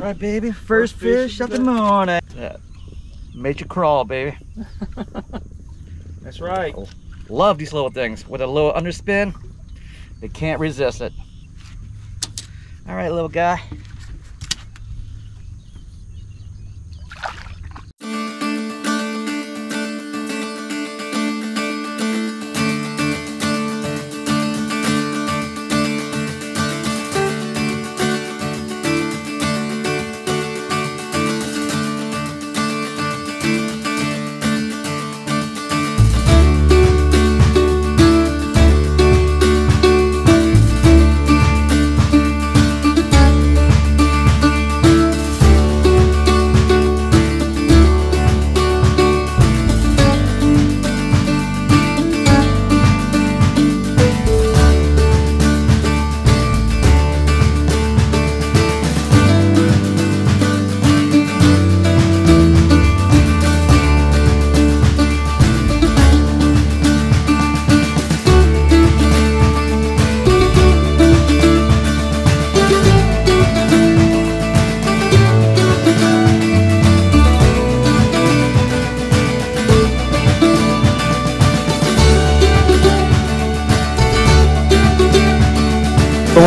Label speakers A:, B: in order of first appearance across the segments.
A: right, baby. First,
B: First fish
A: fish
B: of the
A: morning. Yeah. Made you crawl, baby.
B: That's right.
A: Oh, love these little things. With a little underspin, they can't resist it. All right, little guy.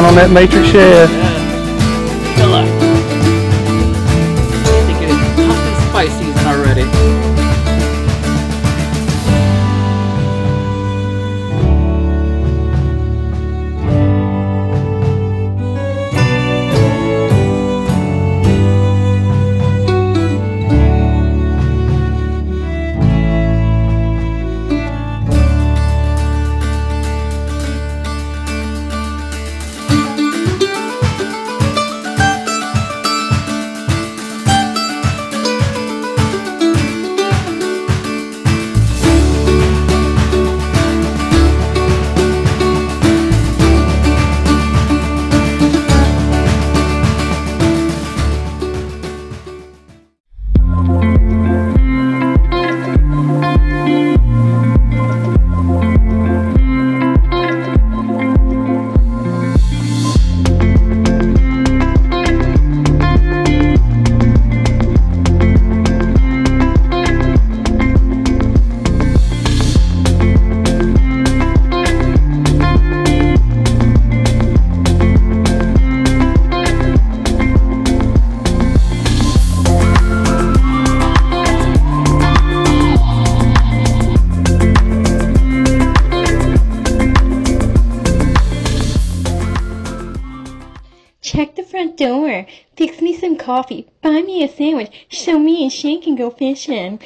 B: On that Matrix
A: Shad.
C: Check the front door. Fix me some coffee. Buy me a sandwich Show me and Shane can go fishing.